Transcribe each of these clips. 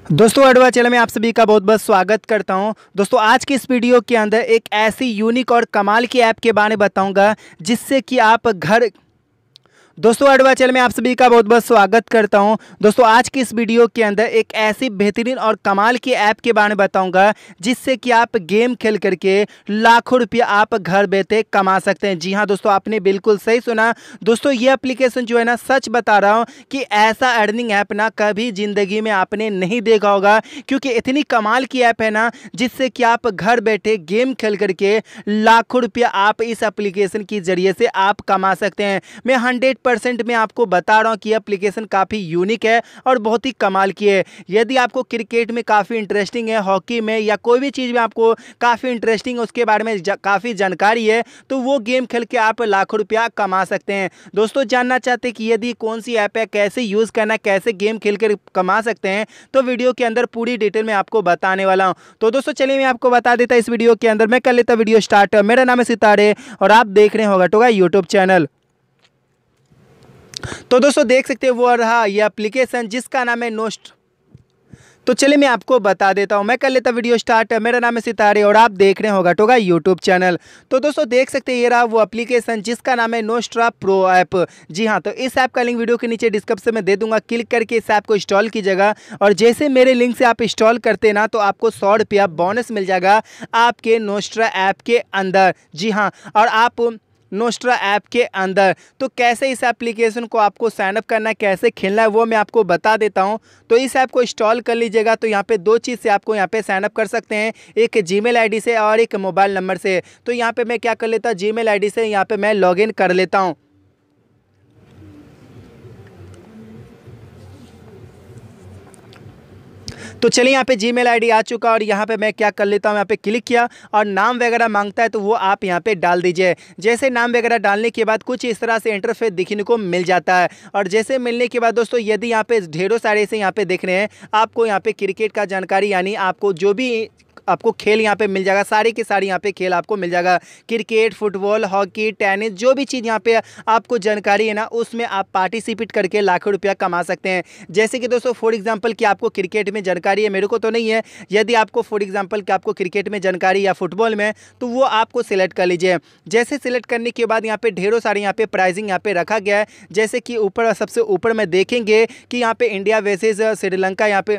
दोस्तों, अडवा चैनल में आप सभी का बहुत बहुत स्वागत करता हूँ। दोस्तों, आज की इस वीडियो के अंदर एक ऐसी यूनिक और कमाल की ऐप के बारे में बताऊँगा, जिससे कि आप घर दोस्तों, अडवा चैनल में आप सभी का बहुत बहुत स्वागत करता हूँ। दोस्तों, आज की इस वीडियो के अंदर एक ऐसी बेहतरीन और कमाल की ऐप के बारे में बताऊँगा, जिससे कि आप गेम खेल करके लाखों रुपया आप घर बैठे कमा सकते हैं। जी हाँ, दोस्तों, आपने बिल्कुल सही सुना। दोस्तों, ये एप्लीकेशन जो है ना, सच बता रहा हूँ कि ऐसा अर्निंग ऐप ना कभी ज़िंदगी में आपने नहीं देखा होगा, क्योंकि इतनी कमाल की ऐप है ना, जिससे कि आप घर बैठे गेम खेल करके लाखों रुपया आप इस एप्लीकेशन के ज़रिए से आप कमा सकते हैं। मैं हंड्रेड परसेंट मैं आपको बता रहा हूँ कि एप्लीकेशन काफ़ी यूनिक है और बहुत ही कमाल की है। यदि आपको क्रिकेट में काफ़ी इंटरेस्टिंग है हॉकी में या कोई भी चीज़ में आपको काफ़ी इंटरेस्टिंग है उसके बारे में जा, काफ़ी जानकारी है तो वो गेम खेल के आप लाखों रुपया कमा सकते हैं। दोस्तों जानना चाहते हैं कि यदि कौन सी ऐप है कैसे यूज़ करना कैसे गेम खेल कर कमा सकते हैं तो वीडियो के अंदर पूरी डिटेल में आपको बताने वाला हूँ। तो दोस्तों चलिए मैं आपको बता देता इस वीडियो के अंदर मैं कर लेता वीडियो स्टार्ट मेरा नाम है सितारे और आप देख रहे होगा टोगा यूट्यूब चैनल तो दोस्तों देख सकते हैं, वो रहा ये एप्लीकेशन जिसका नाम है नोस्ट तो चलिए मैं आपको बता देता हूँ, मैं कर लेता वीडियो स्टार्ट मेरा नाम है सितारे और आप देख रहे होगा टोगा यूट्यूब चैनल तो दोस्तों देख सकते हैं, ये रहा वो एप्लीकेशन जिसका नाम है नोस्ट्रा प्रो ऐप जी हाँ तो इस ऐप का लिंक वीडियो के नीचे डिस्क्रिप्शन में दे दूँगा क्लिक करके इस ऐप को इंस्टॉल कीजिएगा। और जैसे मेरे लिंक से आप इंस्टॉल करते ना तो आपको सौ बोनस मिल जाएगा आपके नोस्ट्रा ऐप के अंदर। जी हाँ और आप नोस्ट्रा ऐप के अंदर। तो कैसे इस एप्लीकेशन को आपको साइनअप करना है, कैसे खेलना है, वो मैं आपको बता देता हूँ। तो इस ऐप को इंस्टॉल कर लीजिएगा तो यहाँ पे दो चीज़ से आपको यहाँ पे साइनअप कर सकते हैं। एक जीमेल आईडी से और एक मोबाइल नंबर से। तो यहाँ पर मैं क्या कर लेता हूँ जीमेल आईडी से यहाँ पर मैं लॉगिन कर लेता हूँ। तो चलिए यहाँ पे जी मेल आ चुका और यहाँ पे मैं क्या कर लेता हूँ, यहाँ पे क्लिक किया और नाम वगैरह माँगता है तो वो आप यहाँ पे डाल दीजिए। जैसे नाम वगैरह डालने के बाद कुछ इस तरह से इंटरफेस दिखने को मिल जाता है। और जैसे मिलने के बाद दोस्तों, यदि यहाँ पे ढेरों सारे से यहाँ पे देख रहे हैं, आपको यहाँ पे क्रिकेट का जानकारी यानी आपको जो भी आपको खेल यहाँ पे मिल जाएगा, सारी के सारी यहाँ पे खेल आपको मिल जाएगा। क्रिकेट, फुटबॉल, हॉकी, टेनिस, जो भी चीज़ यहाँ पे आपको जानकारी है ना, उसमें आप पार्टिसिपेट करके लाखों रुपया कमा सकते हैं। जैसे कि दोस्तों फॉर एग्ज़ाम्पल कि आपको क्रिकेट में जानकारी है, मेरे को तो नहीं है। यदि आपको फॉर एग्ज़ाम्पल कि आपको क्रिकेट में जानकारी या फुटबॉल में तो वो आपको सिलेक्ट कर लीजिए। जैसे सिलेक्ट करने के बाद यहाँ पे ढेरों सारे यहाँ पे प्राइजिंग यहाँ पे रखा गया है। जैसे कि ऊपर, सबसे ऊपर में देखेंगे कि यहाँ पे इंडिया वेसेज श्रीलंका यहाँ पे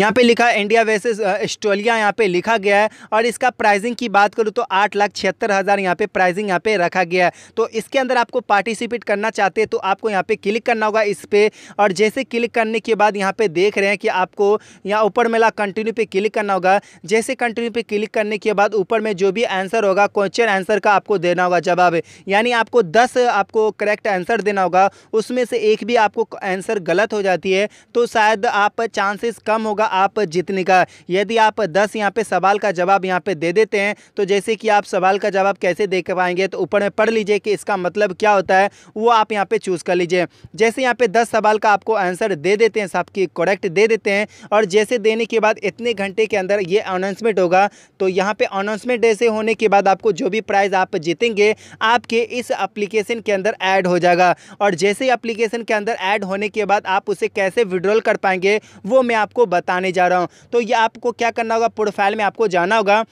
यहाँ पे लिखा है इंडिया वर्सेस ऑस्ट्रेलिया यहाँ पे लिखा गया है। और इसका प्राइसिंग की बात करूँ तो आठ लाख छिहत्तर हज़ार यहाँ पे प्राइजिंग यहाँ पे रखा गया है। तो इसके अंदर आपको पार्टिसिपेट करना चाहते हैं तो आपको यहाँ पे क्लिक करना होगा इस पर और जैसे क्लिक करने के बाद यहाँ पे देख रहे हैं कि आपको यहाँ ऊपर मेला कंटिन्यू पे क्लिक करना होगा। जैसे कंटिन्यू पे क्लिक करने के बाद ऊपर में जो भी आंसर होगा क्वेश्चन आंसर का आपको देना होगा जवाब। यानी आपको दस आपको करेक्ट आंसर देना होगा। उसमें से एक भी आपको आंसर गलत हो जाती है तो शायद आप चांसेस कम होगा आप जीतने का। यदि आप दस यहाँ पे सवाल का जवाब यहाँ पे दे देते हैं तो जैसे कि आप सवाल का जवाब कैसे दे पाएँगे तो ऊपर में पढ़ लीजिए कि इसका मतलब क्या होता है, वो आप यहाँ पे चूज़ कर लीजिए। जैसे यहाँ पे दस सवाल का आपको आंसर दे देते हैं, सबकी करेक्ट दे देते हैं, और जैसे देने के बाद इतने घंटे के अंदर ये अनाउंसमेंट होगा तो यहाँ पे अनाउंसमेंट जैसे होने के बाद आपको जो भी प्राइज़ आप जीतेंगे, आपके इस अप्लीकेशन के अंदर ऐड हो जाएगा। और जैसे अप्लीकेशन के अंदर ऐड होने के बाद आप उसे कैसे विड्रॉल कर पाएँगे, वो मैं आपको बताने जा रहा हूँ। तो ये आपको क्या करना होगा प्रोफ़ाइल में आपको जाना होगा।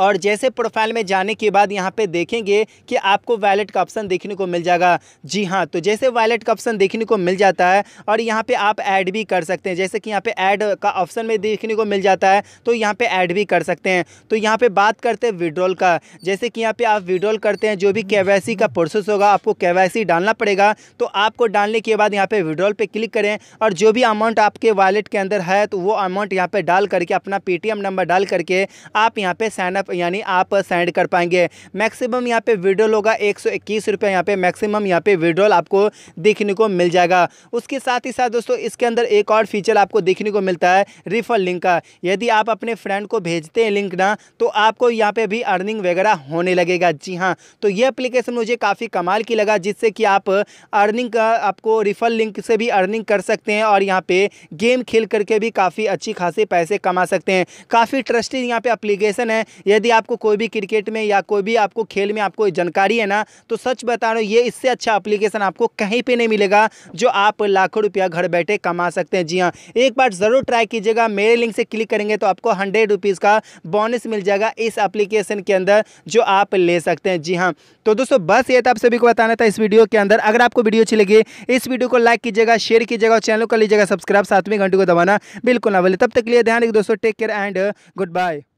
और जैसे प्रोफ़ाइल में जाने के बाद यहाँ पे देखेंगे कि आपको वैलेट का ऑप्शन देखने को मिल जाएगा। जी हाँ तो जैसे वैलेट का ऑप्शन देखने को मिल जाता है और यहाँ पे आप ऐड भी कर सकते हैं। जैसे कि यहाँ पे ऐड का ऑप्शन में देखने को मिल जाता है तो यहाँ पे ऐड भी कर सकते हैं। तो यहाँ पे बात करते हैं विड्रॉल का। जैसे कि यहाँ पे आप विड्रॉल करते हैं, जो भी के का प्रोसेस होगा, आपको के डालना पड़ेगा। तो आपको डालने के बाद यहाँ पे विड्रॉल पर क्लिक करें और जो भी अमाउंट आपके वॉलेट के अंदर है तो वो अमाउंट यहाँ पर डाल करके, अपना पेटीएम नंबर डाल करके आप यहाँ पे साइनअप यानी आप सेंड कर पाएँगे। मैक्सिमम यहाँ पे विड्रॉल होगा, एक सौ इक्कीस रुपये यहाँ पे मैक्सिमम यहाँ पे विड्रॉल आपको देखने को मिल जाएगा। उसके साथ ही साथ दोस्तों, इसके अंदर एक और फीचर आपको देखने को मिलता है रिफर लिंक का। यदि आप अपने फ्रेंड को भेजते हैं लिंक ना तो आपको यहाँ पे भी अर्निंग वगैरह होने लगेगा। जी हाँ तो ये अप्लीकेशन मुझे काफ़ी कमाल की लगा, जिससे कि आप अर्निंग का, आपको रिफर लिंक से भी अर्निंग कर सकते हैं और यहाँ पे गेम खेल करके भी काफ़ी अच्छी खासी पैसे कमा सकते हैं। काफ़ी ट्रस्टेड यहाँ पे अप्लीकेशन है। यदि आपको कोई भी क्रिकेट में या कोई भी आपको खेल में आपको जानकारी है ना तो सच बता रहा हूँ, ये इससे अच्छा अप्लीकेशन आपको कहीं पर नहीं मिलेगा, जो आप लाखों रुपया घर बैठे कमा सकते हैं। जी हाँ एक बार ज़रूर ट्राई कीजिएगा, मेरे लिंक से क्लिक करेंगे तो आपको हंड्रेड रुपीज़ का बोनस मिल जाएगा इस एप्लीकेशन के अंदर, जो आप ले सकते हैं। जी हाँ तो दोस्तों, बस ये था आप सभी को बताना था इस वीडियो के अंदर। अगर आपको वीडियो अच्छी लगी, इस वीडियो को लाइक कीजिएगा शेयर कीजिएगा और चैनल को लीजिएगा सब्सक्राइब में घंटे को दबाना बिल्कुल ना बोले तब तक लिए ध्यान रखिए दोस्तों take care and good bye